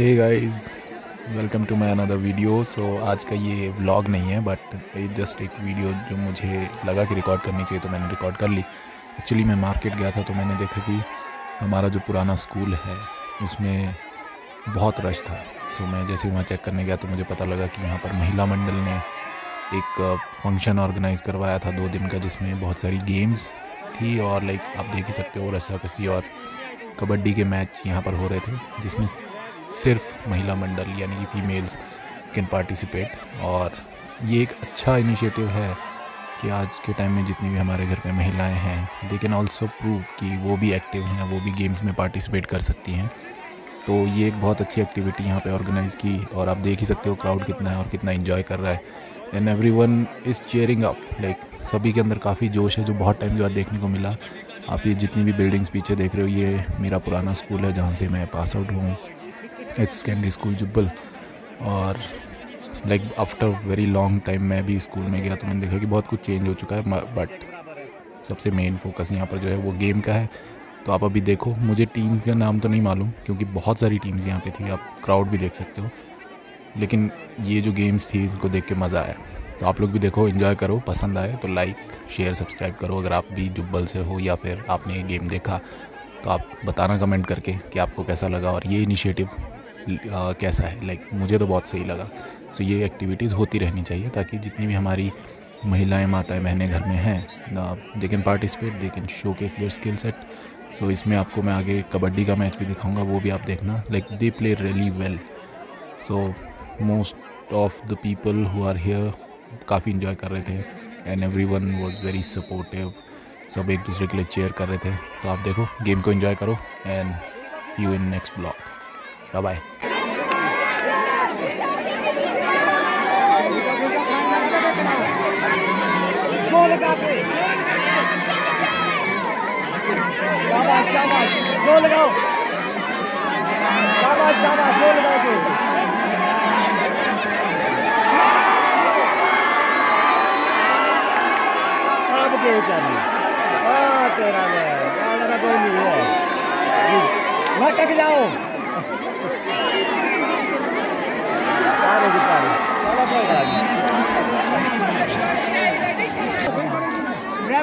Hey guys welcome to my another video so आज का ये व्लॉग नहीं है बट जस्ट एक वीडियो जो मुझे लगा कि रिकॉर्ड करनी चाहिए तो मैंने रिकॉर्ड कर ली। एक्चुअली मैं मार्केट गया था तो मैंने देखा कि हमारा जो पुराना स्कूल है उसमें बहुत रश था। सो so, मैं जैसे वहाँ चेक करने गया तो मुझे पता लगा कि यहाँ पर महिला मंडल ने एक फ़ंक्शन ऑर्गेनाइज़ करवाया था दो दिन का जिसमें बहुत सारी गेम्स थी और लाइक आप देख ही सकते हो रस्सा कसी और कबड्डी के मैच यहाँ पर हो रहे थे जिसमें सिर्फ़ महिला मंडल यानी कि फीमेल्स कैन पार्टिसिपेट और ये एक अच्छा इनिशिएटिव है कि आज के टाइम में जितनी भी हमारे घर में महिलाएँ हैं दे कैन ऑल्सो प्रूव कि वो भी एक्टिव हैं, वो भी गेम्स में पार्टिसिपेट कर सकती हैं। तो ये एक बहुत अच्छी एक्टिविटी यहाँ पे ऑर्गेनाइज़ की और आप देख ही सकते हो क्राउड कितना है और कितना इन्जॉय कर रहा है। And everyone is cheering up like सभी के अंदर काफ़ी जोश है, जो बहुत टाइम के बाद देखने को मिला। आप ये जितनी भी बिल्डिंग्स पीछे देख रहे हो, ये मेरा पुराना स्कूल है जहाँ से मैं पास आउट हूँ। एच सेकेंडरी स्कूल जुब्बल और like after very long time मैं भी स्कूल में गया तो मैंने देखा कि बहुत कुछ चेंज हो चुका है बट सबसे मेन फोकस यहाँ पर जो है वो गेम का है। तो आप अभी देखो, मुझे टीम्स का नाम तो नहीं मालूम, क्योंकि बहुत सारी टीम्स यहाँ पे थी, आप क्राउड भी देख सकते हो। लेकिन ये जो गेम्स थी, इनको देख के मज़ा आया। तो आप लोग भी देखो इन्जॉय करो, पसंद आए तो लाइक शेयर सब्सक्राइब करो। अगर आप भी जुब्बल से हो या फिर आपने ये गेम देखा तो आप बताना कमेंट करके कि आपको कैसा लगा। और ये इनिशिएटिव कैसा है? लाइक मुझे तो बहुत सही लगा। सो ये एक्टिविटीज़ होती रहनी चाहिए ताकि जितनी भी हमारी महिलाएँ, माताएँ, बहनें घर में हैं they can participate they can showcase their skill set so इसमें आपको मैं आगे कबड्डी का मैच भी दिखाऊँगा, वो भी आप देखना। Like they play really well so most of the people who are here काफ़ी इन्जॉय कर रहे थे। And everyone was very supportive सब एक दूसरे के लिए चेयर कर रहे थे। तो आप देखो गेम को इन्जॉय करो and see you in next blog bye bye शाबाश शाबाश ज़ोर लगाओ शाबाश शाबाश ज़ोर लगाओ अब के करनी हाँ तेरा ले कोई नहीं है लटक जाओ अरे की पारी चलो कोई बात नहीं रंग के बाहर हो जाओ जाने दे बोल आराम से आराम से जाने दे बोल सेटेड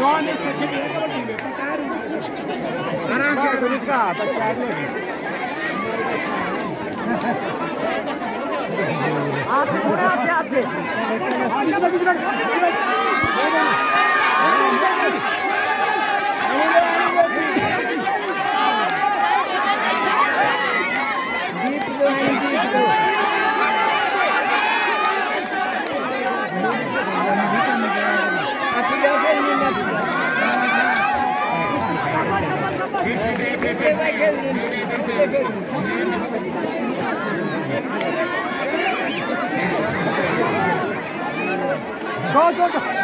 नॉन आराम से तो बच्चा है आप थोड़ा से आप Go, go, go.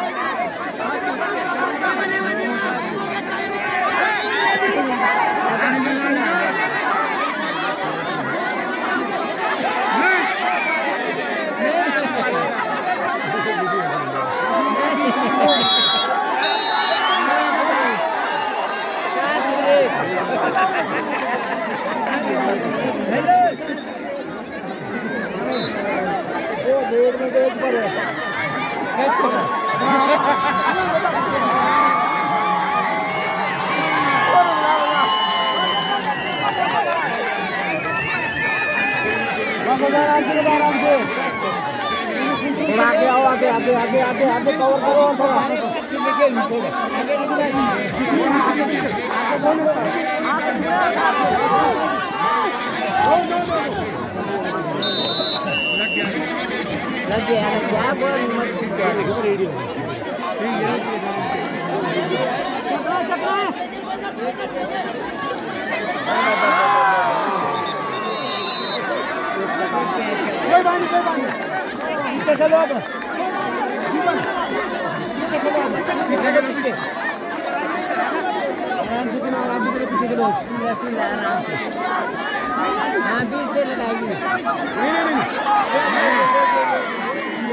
आगे आओ आगे आगे आगे आगे आगे कवर करो आगे पीछे चलो आप पीछे चलो आप पीछे चलो पीछे आराम से चलो आराम से चलो पीछे चलो आराम से हाँ बीच से लगाएगी नहीं नहीं नहीं